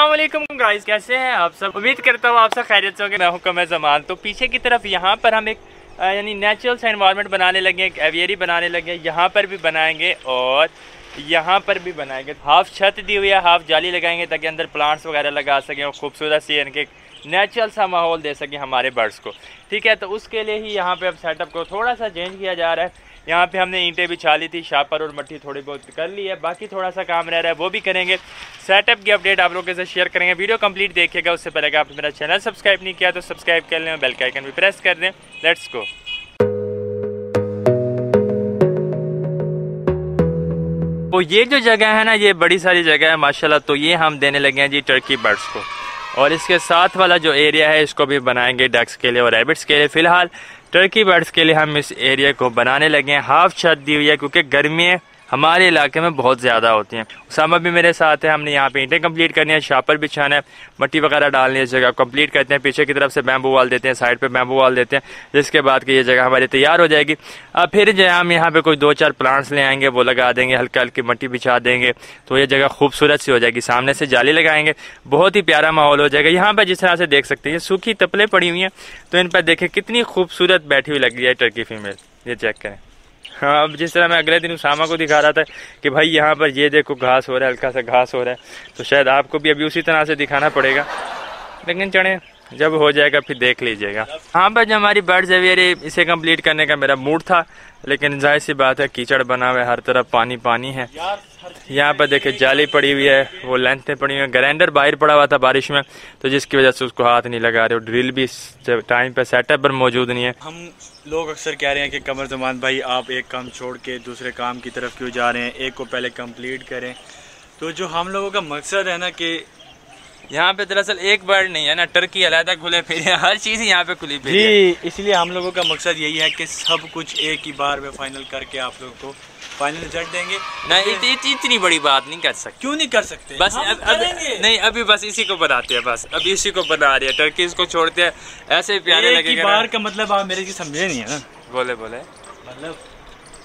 वालेकुम गाइस, कैसे हैं आप सब? उम्मीद करता हूँ आप सब खैरियत होंगे, मैं हूँ जमान तो पीछे की तरफ़ यहाँ पर हम एक यानी नेचुरल सा इन्वायरमेंट बनाने लगे एक एवियरी बनाने लगे हैं। यहाँ पर भी बनाएँगे और यहाँ पर भी बनाएँगे। हाफ़ छत दी हुई है, हाफ़ जाली लगाएँगे ताकि अंदर प्लांट्स वगैरह लगा सकें और खूबसूरत सी इनके नेचुरल सा माहौल दे सकें हमारे बर्ड्स को। ठीक है तो उसके लिए ही यहाँ पर अब सेटअप को थोड़ा सा चेंज किया जा रहा है। यहाँ पे हमने ईंटें बिछा ली थी, शापर और मट्टी थोड़ी बहुत कर ली है। बाकी थोड़ा सा काम रह रहा है, वो भी करेंगे। सेटअप की अपडेट आप लोगों के साथ शेयर करेंगे। वीडियो कंप्लीट देखिएगा, उससे पहले अगर आपने मेरा चैनल सब्सक्राइब नहीं किया तो सब्सक्राइब कर लें बेल का आइकन भी प्रेस कर दें। लेट्स गो तो ये जो जगह है ना, ये बड़ी सारी जगह है, माशाल्लाह तो ये हम देने लगे हैं जी टर्की बर्ड्स को। और इसके साथ वाला जो एरिया है, इसको भी बनाएँगे डक्स के लिए और रेबिट्स के लिए। फ़िलहाल टर्की बर्ड्स के लिए हम इस एरिया को बनाने लगे हैं। हाफ़ छत दी हुई है क्योंकि गर्मियाँ हमारे इलाके में बहुत ज़्यादा होती हैं। उसामा भी मेरे साथ है, हमने यहाँ पे ईंटें कंप्लीट करनी है शापर बिछाना है, मट्टी वगैरह डालनी है इस जगह कंप्लीट करते हैं, पीछे की तरफ़ से बैम्बू वाल देते हैं साइड पे बैम्बू वाल देते हैं, जिसके बाद कि ये जगह हमारी तैयार हो जाएगी। अब फिर जो है, हम यहाँ पे कोई दो चार प्लांट्स ले आएँगे, वो लगा देंगे हल्की हल्की मट्टी बिछा देंगे तो ये जगह खूबसूरत सी हो जाएगी, सामने से जाली लगाएँगे, बहुत ही प्यारा माहौल हो जाएगा। यहाँ पर जिस तरह से देख सकते हैं सूखी तपले पड़ी हुई हैं तो इन पर देखें कितनी खूबसूरत बैठी हुई लग लगी है टर्की फीमेल ये चेक करें। हाँ अब जिस तरह मैं अगले दिन उसामा को दिखा रहा था कि भाई यहाँ पर ये देखो घास हो रहा है, हल्का सा घास हो रहा है तो शायद आपको भी अभी उसी तरह से दिखाना पड़ेगा। लेकिन चढ़े। जब हो जाएगा, फिर देख लीजिएगा। हाँ जो हमारी बर्ड्स अवेयर इसे कंप्लीट करने का मेरा मूड था, लेकिन ज़ाहिर सी बात है, कीचड़ बना हुआ है, हर तरफ़ पानी पानी है। यहाँ पर देखे जाली पड़ी हुई है, वो लेंथ पड़ी हुई है। ग्राइंडर बाहर पड़ा हुआ था बारिश में तो जिसकी वजह से उसको हाथ नहीं लगा रहे ड्रिल भी टाइम पे सेटअप पर मौजूद नहीं है। हम लोग अक्सर कह रहे हैं कि कमर जमान भाई, आप एक काम छोड़ के दूसरे काम की तरफ़ क्यों जा रहे हैं? एक को पहले कंप्लीट करें। तो जो हम लोगों का मकसद है ना कि यहाँ पे दरअसल एक बर्ड नहीं है ना टर्की अलहदा खुले फिर हर चीज़ यहाँ पे खुली फिर जी इसलिए हम लोगों का मकसद यही है कि सब कुछ एक ही बार में फाइनल करके आप लोगों को फाइनल रिज़ल्ट देंगे। नहीं इत, इत, इतनी बड़ी बात नहीं कर सकते। क्यों नहीं कर सकते? बस अब, अब, नहीं अभी बस इसी को बनाते हैं बस अभी इसी को बना रही है टर्की इसको छोड़ते हैं ऐसे प्यारे लगे बार का मतलब आप मेरे की समझे नहीं है ना। बोले बोले। मतलब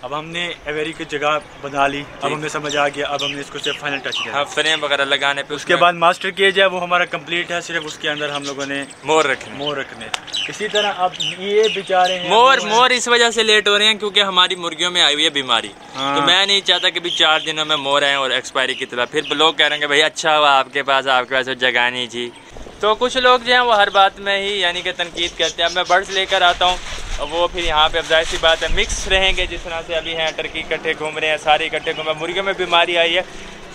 अब हमने एवेरी की जगह बना ली। अब हमें समझ आ गया अब हमने इसको सिर्फ़ फाइनल टच किया। हाँ फ्रेम वगैरह लगाने पे उसके बाद मास्टर केज है वो हमारा कंप्लीट है सिर्फ़ उसके अंदर हम लोगों ने मोर रखने। मोर रखने। इसी तरह अब ये बेचारे हैं मोर मोर इस वजह से लेट हो रहे हैं क्योंकि हमारी मुर्गियों में आई हुई है बीमारी। हाँ। तो मैं नहीं चाहता कि भी चार दिनों में मोर आए और एक्सपायरी की तरह। फिर लोग कह रहे हैं भाई अच्छा हुआ आपके पास आपके पास जगह नहीं थी। तो कुछ लोग जो हैं वो हर बात में ही यानी कि तनकीद करते हैं। अब मैं बर्ड्स लेकर आता हूँ। वो फिर यहाँ पे अब ज़ाहिर सी बात है मिक्स रहेंगे जिस तरह से अभी हैं टर्की इकट्ठे घूम रहे हैं, सारे इकट्ठे घूम रहे हैं, मुर्गियों में बीमारी आई है।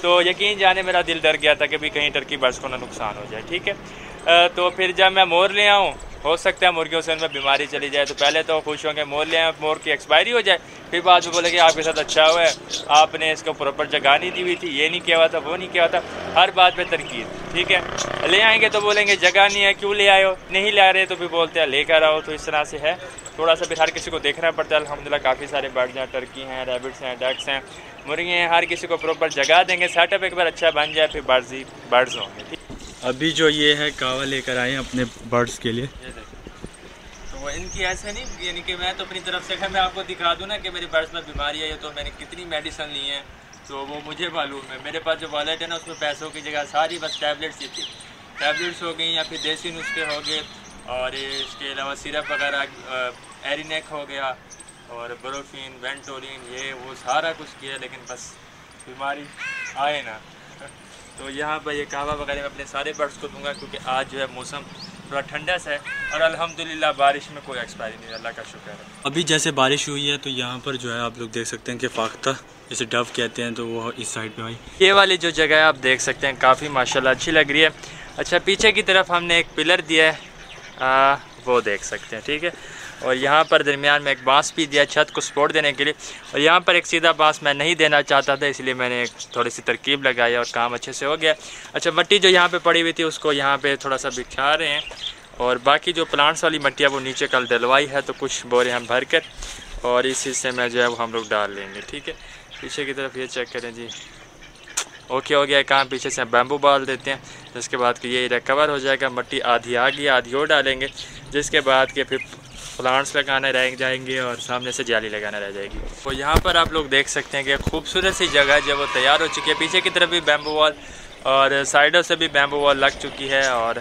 तो यकीन जाने मेरा दिल डर गया था कि भी कहीं टर्की बर्ड्स को ना नुकसान हो जाए, ठीक है? तो फिर जब मैं मोर ले आऊँ हो सकता है मुर्गियों से उनमें बीमारी चली जाए। तो पहले तो खुश होंगे, मोर लें मोर की एक्सपायरी हो जाए। फिर बाद में बोले कि आपके साथ अच्छा हुआ है। आपने इसको प्रॉपर जगह नहीं दी हुई थी, ये नहीं किया हुआ था, वो नहीं किया हुआ था। हर बात पे तरकीब, ठीक है? ले आएँगे तो बोलेंगे, जगह नहीं है, क्यों ले आए हो? नहीं ले रहे तो भी बोलते हैं, लेकर आओ। तो इस तरह से है। थोड़ा सा फिर हर किसी को देखना पड़ता है। अलहमदिल्ला काफ़ी सारे बर्ड्स हैं टर्की हैं रेबिट्स हैं डक्स हैं। मुर्गी हैं, हर किसी को प्रॉपर जगह देंगे। सेटअप एक बार अच्छा बन जाए, फिर बर्ड्स ही बर्ड्स होंगे अभी जो ये है कावा लेकर आए हैं अपने बर्ड्स के लिए। तो वो इनकी ऐसे नहीं, यानी कि मैं तो अपनी तरफ़ से मैं आपको दिखा दूँ ना कि मेरी बर्ड्स में बीमारी है तो मैंने कितनी मेडिसन ली है तो वो मुझे मालूम है। मेरे पास जो वॉलेट है ना, उसमें पैसों की जगह सारी बस टैबलेट्स ही थी। टैबलेट्स हो गई या फिर देसी नुस्खे हो गए, और इसके अलावा सिरप वगैरह एरिनेक हो गया, और ब्रोफिन वेंटोलिन ये वो सारा कुछ किया, लेकिन बस बीमारी आए ना। तो यहाँ पर ये कहवा वगैरह मैं अपने सारे बर्ड्स को दूँगा क्योंकि आज जो है मौसम थोड़ा ठंडा सा है और अल्हम्दुलिल्लाह बारिश में कोई एक्सपायरी नहीं अल्लाह का शुक्र है। अभी जैसे बारिश हुई है तो यहाँ पर जो है आप लोग देख सकते हैं कि फाख्ता, जैसे डव कहते हैं तो वो इस साइड पे आई। ये वाली जो जगह है आप देख सकते हैं, काफ़ी माशाल्लाह अच्छी लग रही है। अच्छा पीछे की तरफ़ हमने एक पिलर दिया है। वो देख सकते हैं, ठीक है? और यहाँ पर दरमियान में एक बाँस भी दिया छत को सपोर्ट देने के लिए। और यहाँ पर एक सीधा बाँस मैं नहीं देना चाहता था, इसलिए मैंने थोड़ी सी तरकीब लगाई और काम अच्छे से हो गया। अच्छा मट्टी जो यहाँ पर पड़ी हुई थी, उसको यहाँ पर थोड़ा सा बिछा रहे हैं। और बाकी जो प्लांट्स वाली मट्टी है वो नीचे कल डलवाई है तो कुछ बोरे हम भर कर और इस हिस्से में जो है, वो हम लोग डाल लेंगे, ठीक है? पीछे की तरफ़ ये चेक करें जी। ओके, हो गया काम पीछे से हम बैम्बू बाल देते हैं। जिसके बाद कि ये रिकवर हो जाएगा, मट्टी आधी आ गई आधी और डालेंगे। जिसके बाद के फिर प्लांट्स लगाने रह जाएँगे और सामने से जाली लगाना रह जाएगी। तो यहाँ पर आप लोग देख सकते हैं कि खूबसूरत सी जगह जब वो तैयार हो चुकी है। पीछे की तरफ़ भी बैम्बू वॉल और साइडों से भी बैम्बू वॉल लग चुकी है और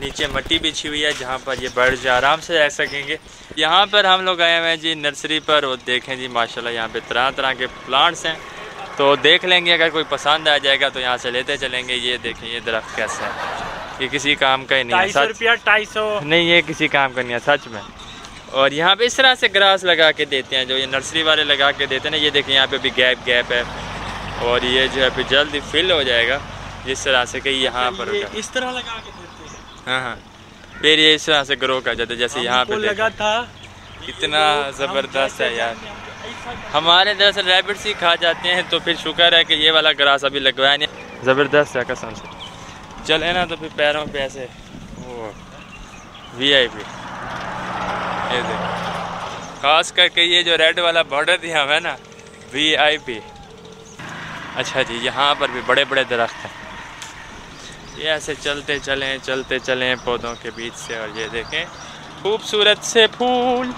नीचे मट्टी बिछी हुई है जहाँ पर ये बर्ड जो आराम से रह सकेंगे। यहाँ पर हम लोग आए हुए हैं जी नर्सरी पर और देखें जी माशाल्लाह यहाँ पे तरह तरह के प्लांट्स हैं। तो देख लेंगे अगर कोई पसंद आ जाएगा तो यहाँ से लेते चलेंगे। ये देखें ये दरख्त कैसा है। ये किसी काम का ही नहीं है सच रुपया ढाई सौ। नहीं ये किसी काम का नहीं है सच में। और यहाँ पे इस तरह से ग्रास लगा के देते हैं जो ये नर्सरी वाले लगा के देते हैं ना ये देखें यहाँ पे भी गैप गैप है। और ये जो है फिर जल्दी फिल हो जाएगा जिस तरह से कि यहाँ पर इस तरह लगा के देते हैं। हाँ हाँ। फिर ये इस तरह से ग्रो कर जाते जैसे यहाँ पे लगा था इतना ज़बरदस्त है यार। हमारे दरअसल रैबिट्स ही खा जाते हैं तो फिर शुक्र है कि ये वाला ग्रास अभी लगवाया नहीं। ज़बरदस्त है कसम से। चले ना तो फिर पैरों पे ऐसे। वो वी आई पी ये देख। खास करके ये जो रेड वाला बॉर्डर दिया हुआ है ना वी आई पी अच्छा जी, यहाँ पर भी बड़े बड़े दरख्त हैं। ये ऐसे चलते चलें चलते चलें पौधों के बीच से और ये देखें, खूबसूरत से फूल।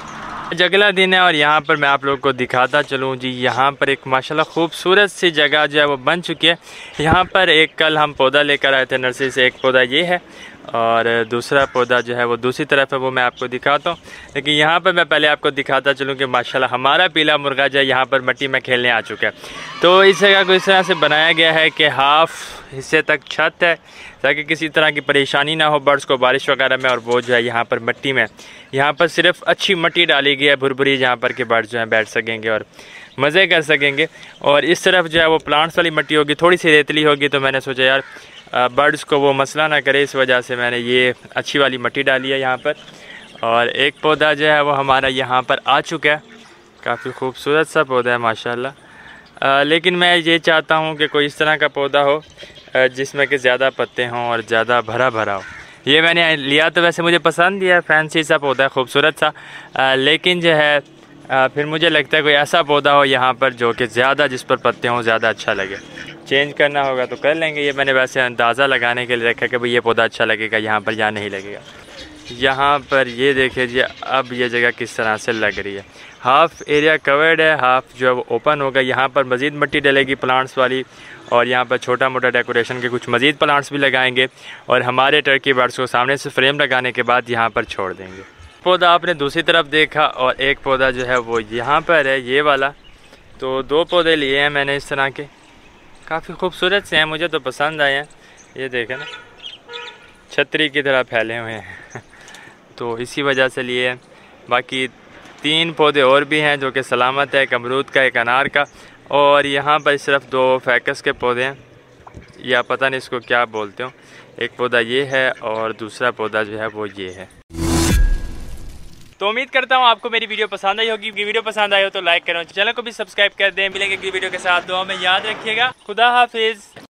अगला दिन है और यहाँ पर मैं आप लोगों को दिखाता चलूँ जी, यहाँ पर एक माशाल्लाह खूबसूरत सी जगह जो है वो बन चुकी है। यहाँ पर एक कल हम पौधा लेकर आए थे नर्सरी से, एक पौधा ये है और दूसरा पौधा जो है वो दूसरी तरफ़ है, वो मैं आपको दिखाता हूँ। लेकिन यहाँ पर मैं पहले आपको दिखाता चलूँ कि माशाल्लाह हमारा पीला मुर्गा जो है, यहाँ पर मट्टी में खेलने आ चुका है। तो इस जगह को इस तरह से बनाया गया है कि हाफ़ हिस्से तक छत है, ताकि किसी तरह की परेशानी ना हो बर्ड्स को बारिश वगैरह में, और वो जो है यहाँ पर मिट्टी में। यहाँ पर सिर्फ़ अच्छी मट्टी डाली गई है, भुरभुरी जहाँ पर के बर्ड्स जो हैं बैठ सकेंगे और मज़े कर सकेंगे। और इस तरफ़ जो है वो प्लांट्स वाली मिट्टी होगी, थोड़ी सी रेतली होगी तो मैंने सोचा यार बर्ड्स को वो मसला ना करे, इस वजह से मैंने ये अच्छी वाली मिट्टी डाली है यहाँ पर। और एक पौधा जो है वो हमारा यहाँ पर आ चुका है। काफ़ी खूबसूरत सा पौधा है, माशाल्लाह। लेकिन मैं ये चाहता हूँ कि कोई इस तरह का पौधा हो जिसमें कि ज़्यादा पत्ते हों और ज़्यादा भरा भरा हो। ये मैंने लिया तो वैसे मुझे पसंद दिया फैंसी सा पौधा है, खूबसूरत सा। लेकिन जो है फिर मुझे लगता है कोई ऐसा पौधा हो यहाँ पर जो कि ज़्यादा, जिस पर पत्ते हों, ज़्यादा अच्छा लगे। चेंज करना होगा तो कर लेंगे। ये मैंने वैसे अंदाज़ा लगाने के लिए रखा कि भाई ये पौधा अच्छा लगेगा, यहाँ पर या नहीं लगेगा। यहाँ पर ये देख लीजिए अब ये जगह किस तरह से लग रही है। हाफ़ एरिया कवर्ड है हाफ़ जो है वो ओपन होगा यहाँ पर मज़ीद मिट्टी डलेगी प्लांट्स वाली और यहाँ पर छोटा मोटा डेकोरेशन के कुछ मज़ीद प्लांट्स भी लगाएँगे और हमारे टर्की बर्ड्स को सामने से फ्रेम लगाने के बाद यहाँ पर छोड़ देंगे। पौधा आपने दूसरी तरफ़ देखा और एक पौधा जो है वो यहाँ पर है, ये वाला। तो दो पौधे लिए हैं मैंने इस तरह के। काफ़ी खूबसूरत से हैं, मुझे तो पसंद आए हैं। ये देखें ना, छतरी की तरह फैले हुए हैं। तो इसी वजह से लिए बाकी तीन पौधे और भी हैं, जो कि सलामत है, एक अमरूद का, एक अनार का। और यहाँ पर सिर्फ़ दो फैकस के पौधे हैं। या पता नहीं इसको क्या बोलते हो। एक पौधा ये है और दूसरा पौधा जो है वो ये है। तो उम्मीद करता हूँ आपको मेरी वीडियो पसंद आई होगी। वीडियो पसंद आई हो तो लाइक करो चैनल को भी सब्सक्राइब कर दें। मिलेंगे अगली वीडियो के साथ। दो हमें याद रखिएगा। खुदा हाफिज़।